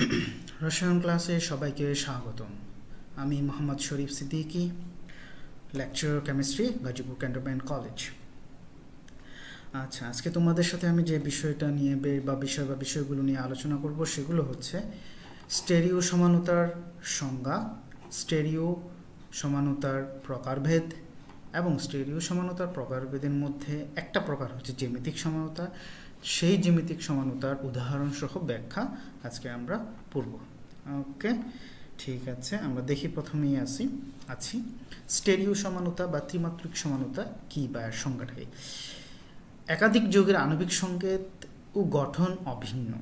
রসায়ন ক্লাসে সবাইকে স্বাগতম। আমি Mohammad Sharif Siddiqui lecturer chemistry Gazipur cantonment college আচ্ছা আজকে তোমাদের সাথে আমি যে বিষয়টা নিয়ে বে- বিষয় বা বিষয়গুলো নিয়ে আলোচনা করব সেগুলো হচ্ছে স্টেরিও সমানতার সংজ্ঞা, স্টেরিও সমানতার প্রকারভেদ এবং স্টেরিও সমানতার প্রকারভেদের মধ্যে একটা প্রকার হচ্ছে জ্যামিতিক সমানতা। সেই জ্যামিতিক সমানতার উদাহরণসহ ব্যাখ্যা আজকে আমরা পড়ব। ওকে? ঠিক আছে, আমরা দেখি প্রথমেই আসি, আছি। স্টেরিও সমানতা বা ত্রিমাত্রিক সমানতা কী বা এর সংজ্ঞাটা? একাধিক যোগের আণবিক সংকেত ও গঠন অভিন্ন।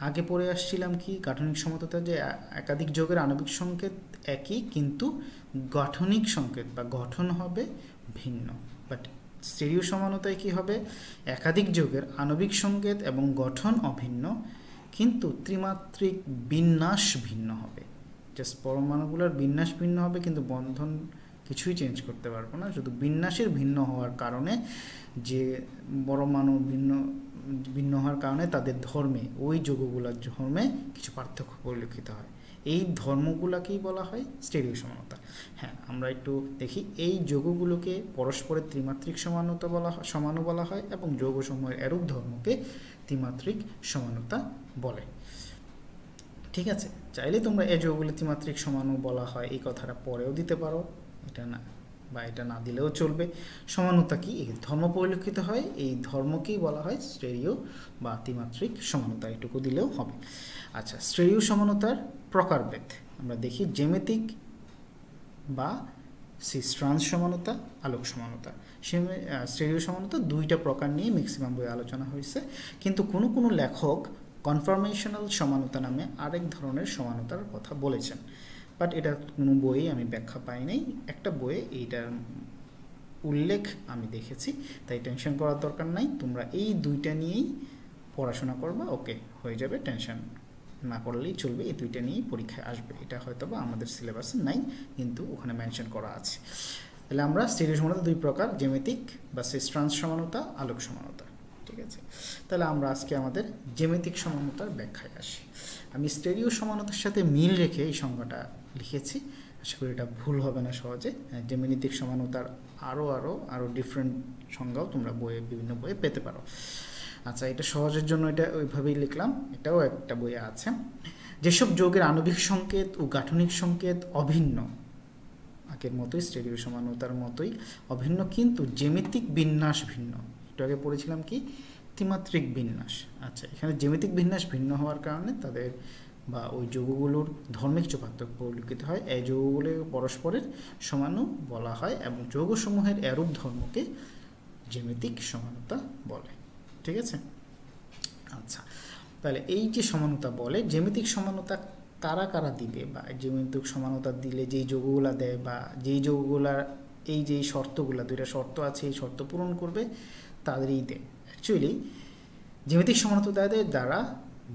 আগে পড়ে আসছিলাম কি গাঠনিক সমতা যে একাধিক যোগের আণবিক সংকেত একই, কিন্তু গঠনিক সংকেত বা গঠন হবে ভিন্ন। বাট স্টেরিও সমানতায় কি হবে? একাধিক যোগের আণবিক সংকেত এবং গঠন অভিন্ন, কিন্তু ত্রিমাত্রিক বিন্যাস ভিন্ন হবে। জাস্ট পরমাণুগুলোর বিন্যাস ভিন্ন হবে, কিন্তু বন্ধন কিছুই চেঞ্জ করতে পারব না। শুধু বিন্যাসের ভিন্ন হওয়ার কারণে, যে পরমাণু ভিন্ন ভিন্ন হওয়ার কারণে তাদের ধর্মে, ওই যোগগুলোর ধর্মে কিছু পার্থক্য পরিলক্ষিত হয়। এই ধর্মগুলোকেই বলা হয় স্টেরিও সমানতা। হ্যাঁ আমরা একটু দেখি। এই যোগগুলোকে পরস্পরের ত্রিমাত্রিক সমানতা বলা হয়, সমানও বলা হয় এবং যৌগসমূহের এরূপ ধর্মকে ত্রিমাত্রিক সমানতা বলে। ঠিক আছে? চাইলে তোমরা এ যৌগগুলো ত্রিমাত্রিক সমানও বলা হয়, এই কথাটা পরেও দিতে পারো। এটা না, বা এটা না দিলেও চলবে। সমানতা কি? এই ধর্ম পরিলক্ষিত হয়, এই ধর্মকেই বলা হয় স্টেরিও বা ত্রিমাত্রিক সমানতা। এটুকু দিলেও হবে। আচ্ছা স্টেরিও সমানতার প্রকারভেদ। আমরা দেখি জ্যামিতিক বা সিস্ট্রান্স সমানতা, আলোক সমানতা। স্টেরিও সমানতা দুইটা প্রকার নিয়ে ম্যাক্সিমাম বই আলোচনা হয়েছে। কিন্তু কোনো কোনো লেখক কনফার্মেশনাল সমানতা নামে আরেক ধরনের সমানতার কথা বলেছেন। বাট এটা কোনো বইয়ে আমি ব্যাখ্যা পাই নাই। একটা বইয়ে এইটার উল্লেখ আমি দেখেছি, তাই টেনশন করার দরকার নাই। তোমরা এই দুইটা নিয়েই পড়াশোনা করবা ওকে হয়ে যাবে টেনশন না করলেই চলবে এই দুইটা নিয়েই পরীক্ষায় আসবে। এটা হয়তো বা আমাদের সিলেবাসে নাই কিন্তু ওখানে মেনশন করা আছে। তাহলে আমরা স্টেরিও সমানতা দুই প্রকার জেমেতিক বা সিস্ট্রান্স সমানতা আলোক সমানতা ঠিক আছে? তাহলে আমরা আজকে আমাদের জ্যামিতিক সমানতার ব্যাখ্যায় আসি। আমি স্টেরিও সমানতার সাথে মিল রেখে এই সংজ্ঞাটা লিখেছি। আশা করি এটা ভুল হবে না সহজে। হ্যাঁ, জ্যামিতিক সমানতার আরও আরও আরও ডিফারেন্ট সংজ্ঞাও তোমরা বইয়ে বিভিন্ন বইয়ে পেতে পারো। আচ্ছা এটা সহজের জন্য এটা ওইভাবেই লিখলাম, এটাও একটা বইয়ে আছে। যেসব যোগের আণবিক সংকেত ও গাঠনিক সংকেত অভিন্ন, আগের মতোই স্টেডিও সমানতার মতোই অভিন্ন, কিন্তু জ্যামিতিক বিন্যাস ভিন্ন। একটু আগে পড়েছিলাম কি? ত্রিমাত্রিক বিন্যাস। আচ্ছা এখানে জ্যামিতিক বিন্যাস ভিন্ন হওয়ার কারণে তাদের বা ওই যৌগগুলোর ধর্মিক পার্থক্য পরিলক্ষিত হয় এই যৌগগুলো পরস্পরের সমানু বলা হয় এবং যৌগসমূহের এরূপ ধর্মকে জ্যামিতিক সমানতা বলে। ঠিক আছে? আচ্ছা তাহলে এই যে সমানতা বলে, জ্যামিতিক সমানতা কারা কারা দিবে বা জ্যামিতিক সমানতা দিলে যেই যৌগগুলা দেয় বা যেই যৌগগুলার এই যে শর্তগুলা, দুইটা শর্ত আছে, এই শর্ত পূরণ করবে, তাদেরই দেয়। অ্যাকচুয়ালি জ্যামিতিক সমানতা দেয় দ্বারা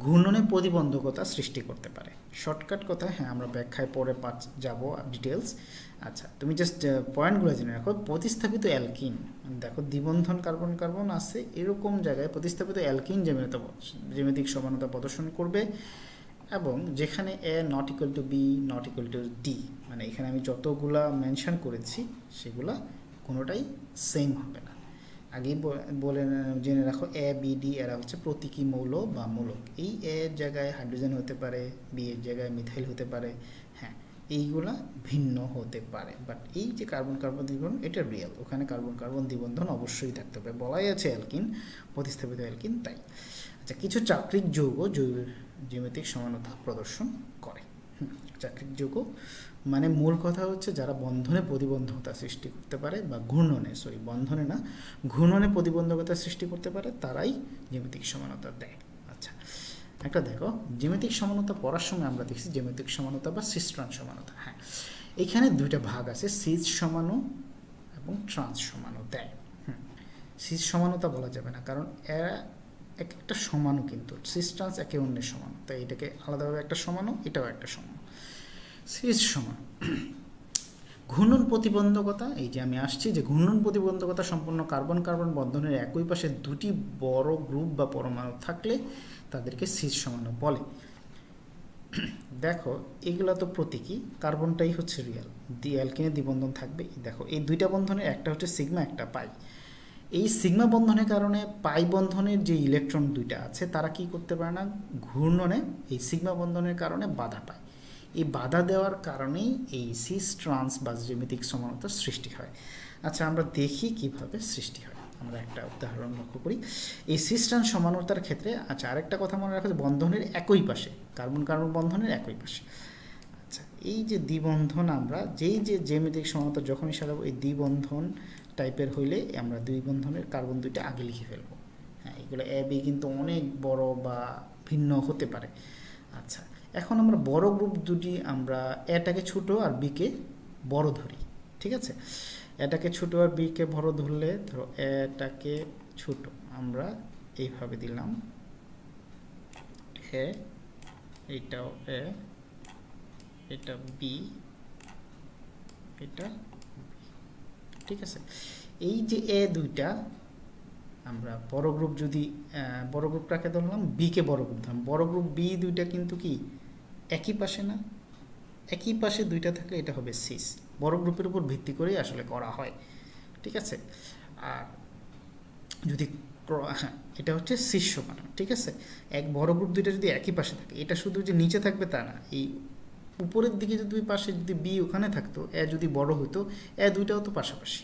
ঘূর্ণনে প্রতিবন্ধকতা সৃষ্টি করতে পারে। শর্টকাট কথা হ্যাঁ আমরা ব্যাখ্যায় পরে পাচ যাব ডিটেলস আচ্ছা তুমি জাস্ট পয়েন্টগুলো জেনে রাখো। প্রতিস্থাপিত অ্যালকিন দেখো, দ্বিবন্ধন কার্বন কার্বন আছে, এরকম জায়গায় প্রতিস্থাপিত অ্যালকিন জ্যামিতা জ্যামিতিক সমানতা প্রদর্শন করবে, এবং যেখানে A not equal to B not equal to D মানে এখানে আমি যতগুলা মেনশন করেছি, সেগুলা কোনোটাই সেম হবে না। আগেই বলে জেনে রাখো এ বি ডি এরা হচ্ছে প্রতীকী মৌল বা মূলক। এই এর জায়গায় হাইড্রোজেন হতে পারে বি এর জায়গায় মিথাইল হতে পারে হ্যাঁ এইগুলা ভিন্ন হতে পারে। বাট এই যে কার্বন কার্বন দ্বিবন্ধন, এটা রিয়েল ওখানে কার্বন কার্বন দ্বিবন্ধন অবশ্যই থাকতে হবে। বলাই আছে অ্যালকিন প্রতিস্থাপিত অ্যালকিন তাই। আচ্ছা কিছু চাকরিক যৌগ জৈব জ্যামিতিক সমানতা প্রদর্শন করে। চাকরিক যৌগ মানে মূল কথা হচ্ছে যারা বন্ধনে প্রতিবন্ধকতা সৃষ্টি করতে পারে বা ঘূর্ণনে সরি বন্ধনে না, ঘূর্ণনে প্রতিবন্ধকতা সৃষ্টি করতে পারে, তারাই জ্যামিতিক সমানতা দেয়। আচ্ছা একটা দেখো, জ্যামিতিক সমানতা পড়ার সময় আমরা দেখছি জ্যামিতিক সমানতা বা সিস্ট্রান সমানতা হ্যাঁ। এখানে দুইটা ভাগ আছে, সিজ সমানু এবং ট্রান্স সমানু দেয় সিজ সমানতা বলা যাবে না, কারণ এরা এক একটা সমানও কিন্তু সিস্ট্রান্স একে অন্যের সমান, তাই এটাকে আলাদাভাবে একটা সমানও, এটাও একটা সমান। সিজ সমান। ঘূর্ণন প্রতিবন্ধকতা, এই যে আমি আসছি যে ঘূর্ণন প্রতিবন্ধকতা সম্পন্ন কার্বন কার্বন বন্ধনের একই পাশে দুটি বড় গ্রুপ বা পরমাণু থাকলে তাদেরকে সিজ সমাণু বলে। দেখো, এগুলো তো প্রতীকী, কার্বনটাই হচ্ছে রিয়াল দ্বি অ্যালকিনে দ্বিবন্ধন থাকবে। দেখো, এই দুইটা বন্ধনের একটা হচ্ছে সিগমা, একটা পাই। এই সিগমা বন্ধনের কারণে পাই বন্ধনের যে ইলেকট্রন দুইটা আছে, তারা কি করতে পারে না? ঘূর্ণনে এই সিগমা বন্ধনের কারণে বাধা পায়। এই বাধা দেওয়ার কারণেই এই সিস ট্রান্স বা জ্যামিতিক সমানতার সৃষ্টি হয়। আচ্ছা আমরা দেখি কীভাবে সৃষ্টি হয়। আমরা একটা উদাহরণ লক্ষ্য করি। এই সিস্টান সমানতার ক্ষেত্রে আচ্ছা আরেকটা কথা মনে রাখা বন্ধনের একই পাশে, কার্বন কার্বন বন্ধনের একই পাশে। আচ্ছা এই যে দ্বিবন্ধন আমরা, যেই যে জ্যামিতিক সমানতা যখনই সাজাবো, এই দ্বিবন্ধন টাইপের হইলে আমরা দুই বন্ধনের কার্বন দুইটা আগে লিখে ফেলব। হ্যাঁ এগুলো এ বি কিন্তু অনেক বড় বা ভিন্ন হতে পারে। আচ্ছা এখন আমরা বড় গ্রুপ দুটি আমরা এটাকে ছোট আর বিকে বড় ধরি, ঠিক আছে? এটাকে ছোট আর বিকে বড় ধরলে ধরো এটাকে ছোট, আমরা এইভাবে দিলাম। এ, এটাও এ, এটা বি এটা ঠিক আছে? এই যে এ দুইটা, আমরা বড় গ্রুপ যদি বড় গ্রুপটাকে ধরলাম বিকে বড় গ্রুপ ধরলাম। বড় গ্রুপ বি দুইটা কিন্তু কি? একই পাশে না? একই পাশে দুইটা থাকলে এটা হবে সিস বড় গ্রুপের উপর ভিত্তি করেই আসলে করা হয়। ঠিক আছে? আর যদি এটা হচ্ছে শীর্ষ বানান ঠিক আছে? এক বড় গ্রুপ দুইটা যদি একই পাশে থাকে, এটা শুধু যে নিচে থাকবে তা না, এই উপরের দিকে যদি পাশে যদি বি ওখানে থাকতো, এ যদি বড় হতো এ দুইটাও তো পাশাপাশি।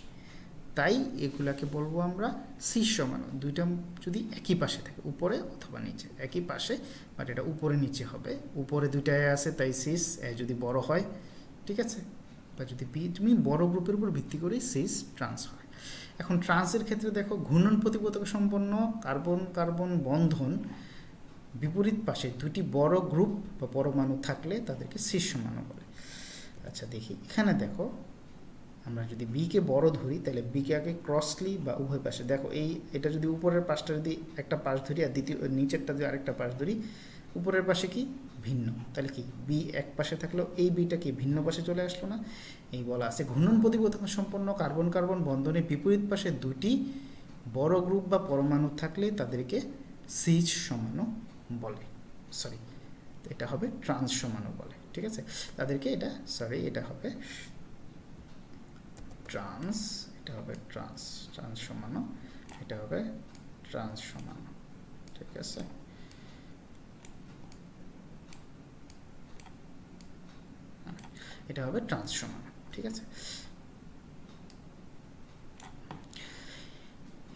তাই এগুলাকে বলব আমরা শীর্ষ মানব দুইটা যদি একই পাশে থাকে, উপরে অথবা নিচে, একই পাশে বাট এটা উপরে নিচে হবে। উপরে দুইটা এ আছে, তাই সিস, এ যদি বড় হয়, ঠিক আছে? বা যদি বি, তুমি বড় গ্রুপের উপর ভিত্তি করেই সিস ট্রান্স হয়। এখন ট্রান্সের ক্ষেত্রে দেখো, ঘূর্ণন প্রতিপদক সম্পন্ন, কার্বন কার্বন বন্ধন, বিপরীত পাশে দুটি বড় গ্রুপ বা পরমাণু থাকলে তাদেরকে শীর্ষ মানব বলে। আচ্ছা দেখি, এখানে দেখো আমরা যদি বিকে বড় ধরি, তাহলে বিকে আগে ক্রসলি বা উভয় পাশে। দেখো, এই, এটা যদি উপরের পাশটা যদি একটা পাশ ধরি আর দ্বিতীয়, নিচেরটা যদি আরেকটা পাশ ধরি, উপরের পাশে কি? ভিন্ন। তাহলে কি? বি এক পাশে থাকলেও এই বিটা কি ভিন্ন পাশে চলে আসলো না? এই বলা আছে। ঘূর্ণন প্রতিবোধক সম্পন্ন কার্বন কার্বন বন্ধনের বিপরীত পাশে দুটি বড় গ্রুপ বা পরমাণু থাকলে তাদেরকে সিজ সমানু বলে। সরি এটা হবে ট্রান্স সমানু বলে। ঠিক আছে? তাদেরকে এটা সরি এটা হবে ট্রান্স এটা হবে ট্রান্স ট্রান্স সমানো, এটা হবে ট্রান্স সমানো, ঠিক আছে? এটা হবে ট্রান্স সমানো, ঠিক আছে?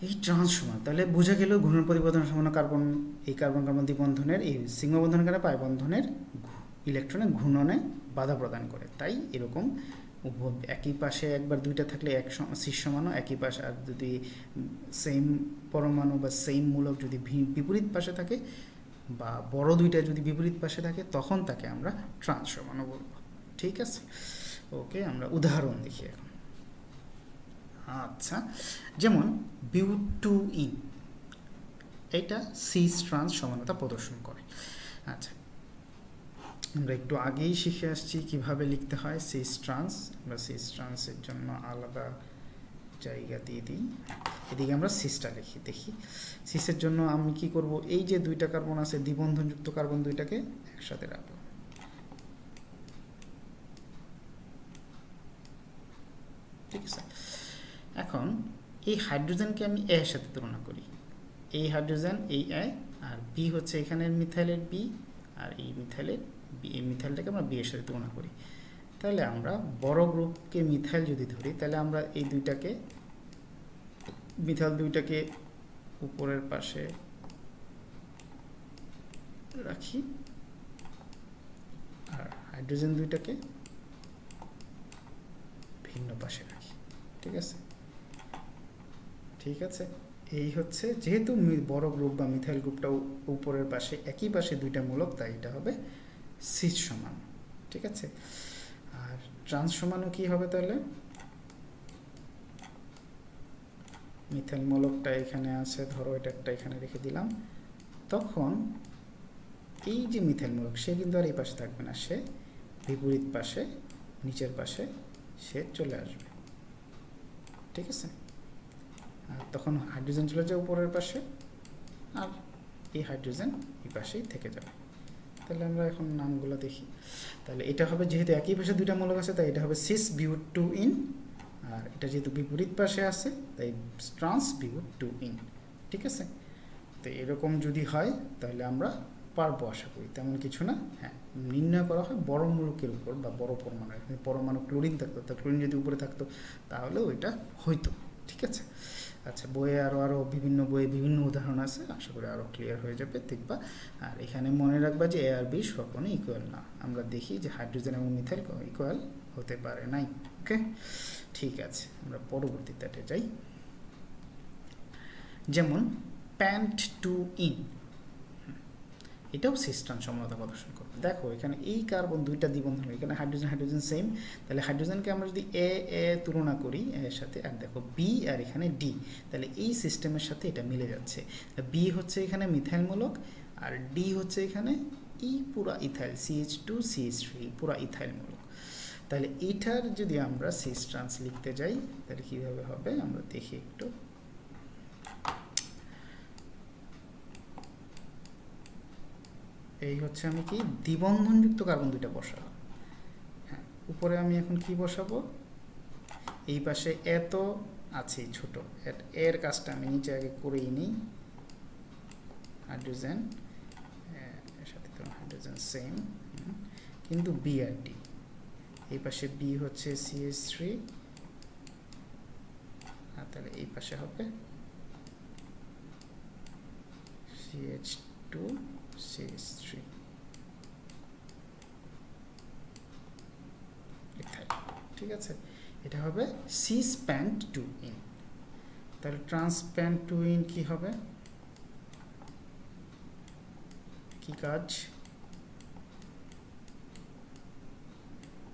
এই ট্রান্স সমান, তাহলে বোঝা গেল ঘূর্ণন পরিবর্তন সমান কার্বন, এই কার্বন কার্বন দ্বিবন্ধনের, এই সিংহ কারণে পাই বন্ধনের ইলেকট্রনের ঘূর্ণনে বাধা প্রদান করে, তাই এরকম একই পাশে একবার দুইটা থাকলে এক শীর্ষ সমানও, একই পাশে আর যদি সেম পরমাণু বা সেম মূলক যদি বিপরীত পাশে থাকে বা বড় দুইটা যদি বিপরীত পাশে থাকে, তখন তাকে আমরা ট্রান্স সমানও বলব। ঠিক আছে? ওকে, আমরা উদাহরণ দেখি এখন। আচ্ছা যেমন বিউ টু ইন এটা সিস ট্রান্স সমানতা প্রদর্শন করে। আচ্ছা আমরা একটু আগেই শিখে আসছি কীভাবে লিখতে হয় সিস ট্রান্স আমরা সিস ট্রান্সের জন্য আলাদা জায়গা দিয়ে দিই। এদিকে আমরা সিসটা লিখি, দেখি। সিসের জন্য আমি কি করব? এই যে দুইটা কার্বন আছে, দ্বিবন্ধনযুক্ত কার্বন দুইটাকে একসাথে রাখব। ঠিক আছে? এখন এই হাইড্রোজেনকে আমি এ এর সাথে তুলনা করি। এই হাইড্রোজেন এই এ আর বি হচ্ছে এখানের মিথাইলের বি আর এই মিথাইলের মিথাইলটাকে আমরা বি এর সাথে তুলনা করি। তাহলে আমরা বড় গ্রুপকে মিথাইল যদি ধরি, তাহলে আমরা এই দুইটাকে, মিথাইল দুইটাকে উপরের পাশে রাখি আর হাইড্রোজেন দুইটাকে ভিন্ন পাশে রাখি। ঠিক আছে? ঠিক আছে? এই হচ্ছে, যেহেতু বড় গ্রুপ বা মিথাইল গ্রুপটা উপরের পাশে, একই পাশে দুইটা মূলক, তাই এটা হবে সিজ সমান, ঠিক আছে? আর ট্রান্স সমানও কি হবে তাহলে? মিথাইল মূলকটা এখানে আছে, ধরো এটা একটা এখানে রেখে দিলাম। তখন এই যে মিথাইল মূলক সে কিন্তু আর এই পাশে থাকবে না, সে বিপরীত পাশে, নিচের পাশে সে চলে আসবে, ঠিক আছে? আর তখন হাইড্রোজেন চলে যায় উপরের পাশে, আর এই হাইড্রোজেন এই পাশেই থেকে যাবে। তাহলে আমরা এখন নামগুলো দেখি। তাহলে এটা হবে যেহেতু একই পাশে দুইটা মূলক আছে, তাই এটা হবে সিস বিউট টু ইন আর এটা যেহেতু বিপরীত পাশে আছে, তাই ট্রান্স বিউট টু ইন ঠিক আছে? তো এরকম যদি হয়, তাহলে আমরা পারব আশা করি। তেমন কিছু না হ্যাঁ নির্ণয় করা হয় বড় মূলকের উপর বা বড় পরমাণু পরমাণু ক্লোরিন থাকতো, তা ক্লোরিন যদি উপরে থাকতো তাহলে ওইটা হইতো, ঠিক আছে? আচ্ছা বইয়ে আরও আরও বিভিন্ন বইয়ে বিভিন্ন উদাহরণ আছে, আশা করি আরও ক্লিয়ার হয়ে যাবে, দেখবা। আর এখানে মনে রাখবা যে এ আর বি কখনো ইকুয়াল না। আমরা দেখি যে হাইড্রোজেন এবং মিথাইল ইকুয়াল হতে পারে নাই ওকে ঠিক আছে, আমরা পরবর্তীতে যাই। যেমন প্যান্ট টু ইন এটাও সিস্টান সমতা প্রদর্শন করবে। দেখো, এখানে এই কার্বন দুইটা দ্বিবন্ধন এখানে হাইড্রোজেন হাইড্রোজেন সেম তাহলে হাইড্রোজেনকে আমরা যদি এ এ তুলনা করি এর সাথে, আর দেখো বি আর এখানে ডি তাহলে এই সিস্টেমের সাথে এটা মিলে যাচ্ছে। বি হচ্ছে এখানে মিথাইলমূলক আর ডি হচ্ছে এখানে ই পুরা ethyl CH two CH three পুরা ইথাইলমূলক তাহলে এটার যদি আমরা সিস ট্রান্স লিখতে যাই, তাহলে কীভাবে হবে? আমরা দেখি একটু। এই হচ্ছে আমি কি? দ্বিবন্ধনযুক্ত কার্বন দুইটা বসাবো হ্যাঁ উপরে আমি এখন কি বসাবো? এই পাশে এত আছে ছোট। এর কাজটা আমি নিচে আগে করেই নিই। হাইড্রোজেন সাথে তো হাইড্রোজেন সেম কিন্তু বি আর ডি এই পাশে বি হচ্ছে সিএস থ্রি আর তাহলে এই পাশে হবে সিএইচ টু সিএস থ্রি। ঠিক আছে? এটা হবে সি স্প্যান্ট টু ইন তাহলে ট্রান্সপ্যান্ট টু ইন কি হবে? কি কাজ?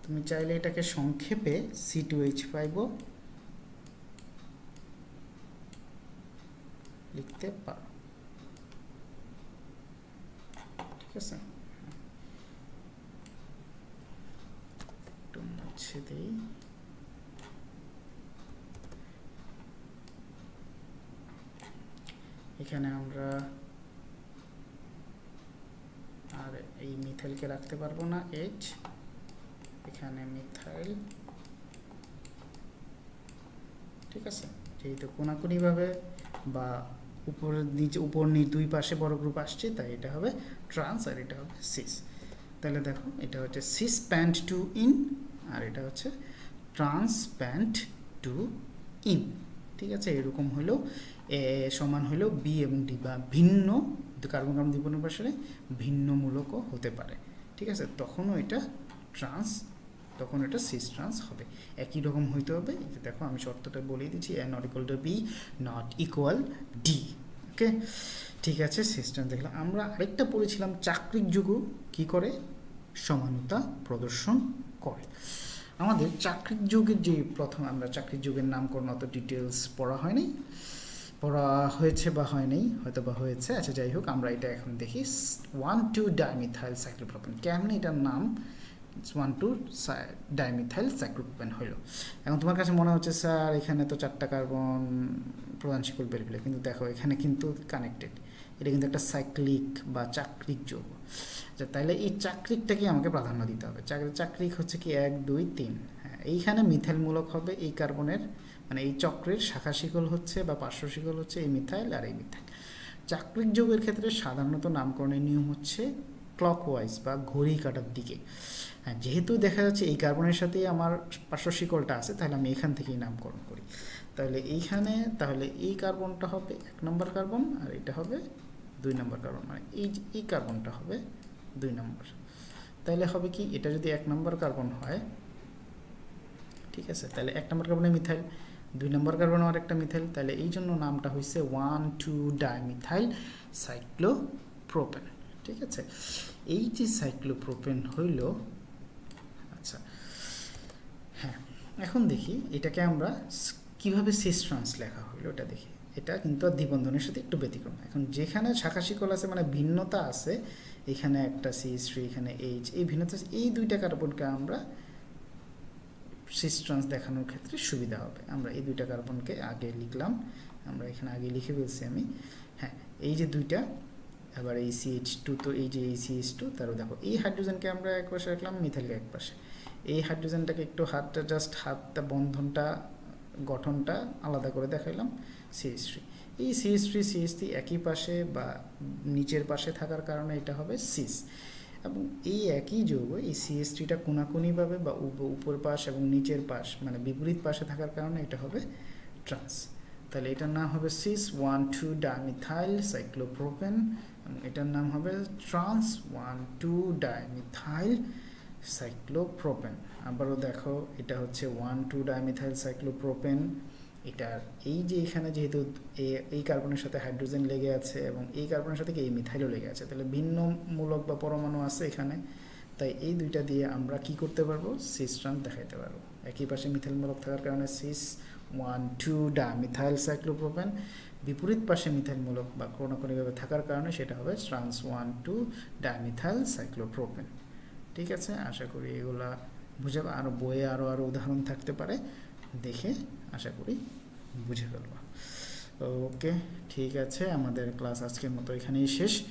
তুমি চাইলে এটাকে সংক্ষেপে সি টু এইচ পাইব লিখতে পারো। ঠিক আছে একটু দিই এখানে আমরা আর এই মিথাইলকে রাখতে পারব না এইচ এখানে মিথাইল। ঠিক আছে? যেহেতু কোনাকুনিভাবে বা উপরের নিচে, উপর নিচ, দুই পাশে বড় গ্রুপ আসছে, তাই এটা হবে ট্রান্স আর এটা হবে সিস তাহলে দেখো, এটা হচ্ছে সিস প্যান্ট টু ইন আর এটা হচ্ছে ট্রান্স প্যান্ট টু ইন ঠিক আছে? এরকম হলেও এ সমান হলেও বি এবং ডি বা ভিন্ন কার্বন কার্বন দ্বিবন্ধন পাশে ভিন্নমূলকও হতে পারে। ঠিক আছে? তখনও এটা ট্রান্স তখন এটা সিস ট্রান্স হবে। একই রকম হইতে হবে দেখো আমি শর্তটা বলেই দিচ্ছি A not equal to B not equal D okay ঠিক আছে সিস ট্রান্স দেখলাম আমরা আরেকটা পড়েছিলাম চাকরিক যুগ কি করে? সমানতা প্রদর্শন করে। আমাদের চাকরির যুগের যে প্রথম, আমরা চাকরির যুগের নামকরণ অত ডিটেলস পড়া হয়নি। পড়া হয়েছে বা হয়নি, হয়তো বা হয়েছে। আচ্ছা যাই হোক, আমরা এটা এখন দেখি। ওয়ান টু ডাইমিথাইল সাইক্লোপ্রোপেন কেমন এটার নাম? ওয়ান টু ডাইমিথাইল সাইক্লোপ্রোপেন হইল এখন তোমার কাছে মনে হচ্ছে, স্যার, এখানে তো চারটা কার্বন প্রধান শিকল বের ফেলে কিন্তু দেখো, এখানে কিন্তু কানেক্টেড এটা কিন্তু একটা সাইক্লিক বা চাকরিক যোগ। আচ্ছা তাহলে এই চাকরিকটাকে আমাকে প্রাধান্য দিতে হবে। চাকরি চাকরিক হচ্ছে কি, এক, দুই, তিন। হ্যাঁ এইখানে মিথাইলমূলক হবে এই কার্বনের মানে এই চক্রের শাখা শিকল হচ্ছে বা পার্শ্ব শিকল হচ্ছে এই মিথাইল আর এই মিথাইল চাকরিক যোগের ক্ষেত্রে সাধারণত নামকরণের নিয়ম হচ্ছে ক্লকওয়াইজ বা ঘড়ি কাটার দিকে। হ্যাঁ যেহেতু দেখা যাচ্ছে এই কার্বনের সাথেই আমার পার্শ্ব শিকলটা আছে, তাহলে আমি এখান থেকেই নামকরণ করি। তাহলে এইখানে, তাহলে এই কার্বনটা হবে এক নম্বর কার্বন আর এটা হবে দুই নম্বর কার্বন মানে এই এই কার্বনটা হবে দুই নম্বর। তাহলে হবে কি, এটা যদি এক নম্বর কার্বন হয়, ঠিক আছে, তাহলে এক নম্বর কার্বনে মিথাইল, দুই নম্বর কার্বন আর একটা মিথাইল, তাহলে এই জন্য নামটা হয়েছে ওয়ান টু ডাইমিথাইল সাইক্লোপ্রোপেন, ঠিক আছে? এই যে সাইক্লোপ্রোপেন হইল আচ্ছা হ্যাঁ এখন দেখি এটাকে আমরা কীভাবে সিস ট্রান্স লেখা হইল ওটা দেখি। এটা কিন্তু আর দ্বিবন্ধনের সাথে একটু ব্যতিক্রম। এখন যেখানে শাখা শিকল আছে মানে ভিন্নতা আছে, এখানে একটা সি থ্রি এখানে এইচ এই ভিন্নতা এই দুইটা কার্বনকে আমরা সিস ট্রান্স দেখানোর ক্ষেত্রে সুবিধা হবে। আমরা এই দুইটা কার্বনকে আগে লিখলাম, আমরা এখানে আগে লিখে ফেলছি আমি। হ্যাঁ এই যে দুইটা এবার এই সিএইচ টু তো, এই যে এই সিএইচ টু তারও দেখো, এই হাইড্রোজেনকে আমরা এক পাশে রাখলাম মিথাইলকে এক পাশে। এই হাইড্রোজেনটাকে একটু হাতটা জাস্ট হাতটা বন্ধনটা, গঠনটা আলাদা করে দেখাইলাম সিএইচ থ্রি এই সিএস থ্রি সিএস থ্রি একই পাশে বা নিচের পাশে থাকার কারণে এটা হবে সিস এবং এই একই যৌগ, এই সিএস থ্রিটা কোনাকুনিভাবে বা উপর পাশ এবং নিচের পাশ মানে বিপরীত পাশে থাকার কারণে এটা হবে ট্রান্স। তাহলে এটার নাম হবে cis one two dimethyl cyclopropane এবং এটার নাম হবে trans one two dimethyl cyclopropane আবারও দেখো, এটা হচ্ছে ওয়ান টু ডাইমিথাইল সাইক্লোপ্রোপেন এটার এই যে এখানে যেহেতু এই কার্বনের সাথে হাইড্রোজেন লেগে আছে এবং এই কার্বনের সাথে এই মিথাইলও লেগে আছে? তাহলে ভিন্ন মূলক বা পরমাণু আছে এখানে। তাই এই দুইটা দিয়ে আমরা কি করতে পারব? সিস ট্রান্স দেখাইতে পারব। একই পাশে মিথাইল মূলক থাকার কারণে cis one two dimethyl cyclopropane বিপরীত পাশে মিথাইল মূলক বা কোনোভাবে থাকার কারণে সেটা হবে trans one two dimethyl cyclopropane ঠিক আছে, আশা করি এগুলা বুঝে আরও বইয়ে আরও আরও উদাহরণ থাকতে পারে। দেখে আশা করি বুঝে ফেলব। ওকে, ঠিক আছে, আমাদের ক্লাস আজকের মতো এখানেই শেষ।